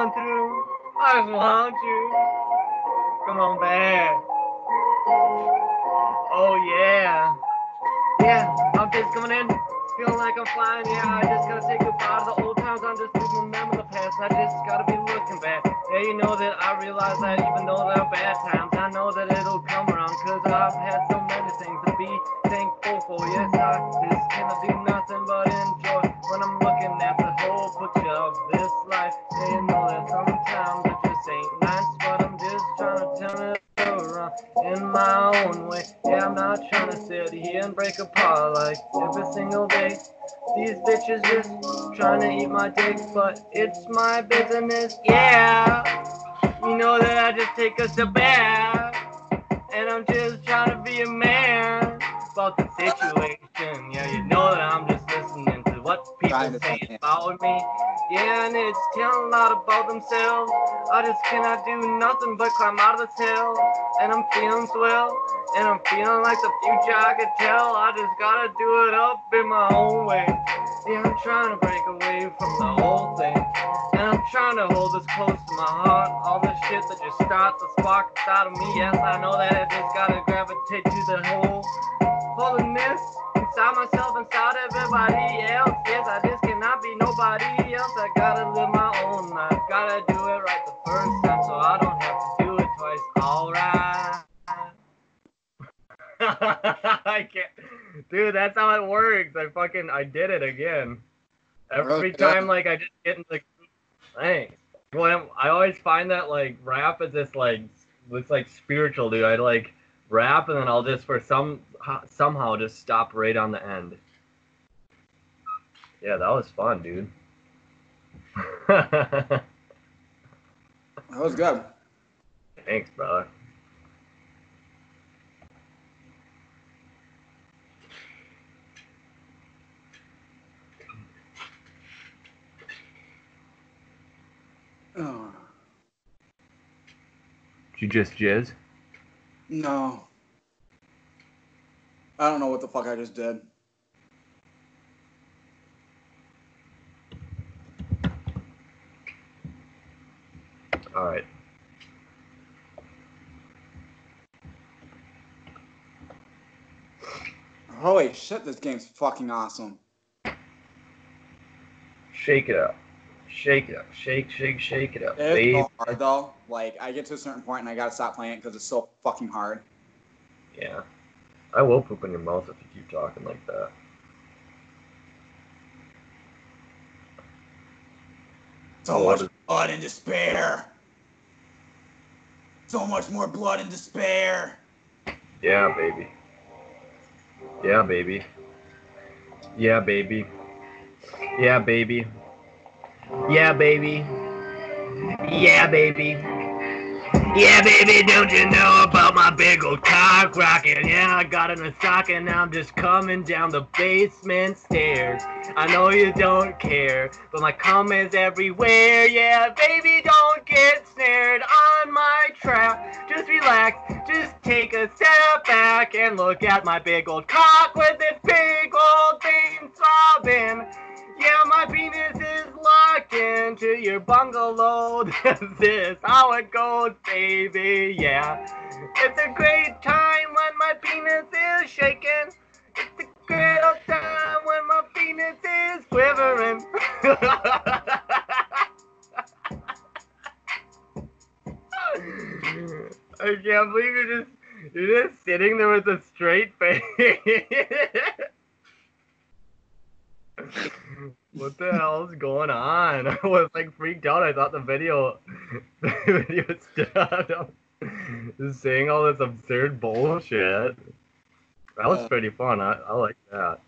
going through. I just want you. Come on back. Oh yeah. Yeah, I'm just coming in, feeling like I'm flying. Yeah, I just gotta say goodbye to the old times. I'm just leaving remember the past. I just gotta be looking back. Yeah, you know that I realize that even though they're bad times, I know that it'll come around. Cause I've had so many things to be thankful for. Yes, I in my own way. Yeah, I'm not trying to sit here and break apart like every single day. These bitches just trying to eat my dick, but it's my business. Yeah, you know that I just take a step back, and I'm just trying to be a man about the situation. Yeah, you know that I'm just listening to what people say about me. Yeah, and it's telling a lot about themselves. I just cannot do nothing but climb out of this hill, and I'm feeling swell, and I'm feeling like the future I could tell. I just gotta do it up in my own way. Yeah, I'm trying to break away from the whole thing, and I'm trying to hold this close to my heart. All the shit that just starts to spark inside of me. Yes, I know that I just gotta gravitate to the whole holiness inside myself, inside everybody else. Yes, I just cannot be nobody right the first time, so I don't have to do it twice. Alright. I can't, dude. That's how it works. I fucking I did it again. Every Okay. time, like I just get into the thanks. Well, I always find that like rap is just like it's like spiritual, dude. I like rap and then I'll just for some somehow just stop right on the end. Yeah, that was fun, dude. That was good. Thanks, brother. Oh, Did you just jizz? no. I don't know what the fuck I just did. All right. Holy shit, this game's fucking awesome. Shake it up. Shake it up. Shake, shake, shake it up. It's babe. hard though. Like I get to a certain point and I gotta stop playing it because it's so fucking hard. Yeah. I will poop in your mouth if you keep talking like that. So much blood and despair. So much more blood and despair. Yeah, baby. Yeah, baby. Yeah, baby. Yeah, baby. Yeah, baby. Yeah, baby. Yeah, baby, don't you know about my big old cock rockin'? Yeah, I got in a sock and now I'm just coming down the basement stairs. I know you don't care, but my cum is everywhere. Yeah, baby, don't get snared on my trap. Just relax, just take a step back and look at my big old cock with its big old veins throbbing. Yeah, my penis is locked into your bungalow. This is how it goes, baby. Yeah, it's a great time when my penis is shaking. It's a great old time when my penis is quivering. I can't believe you're just you're just sitting there with a straight face. what the hell's going on? I was like freaked out. I thought the video the video stopped. Just saying all this absurd bullshit. That was pretty fun. I, I like that.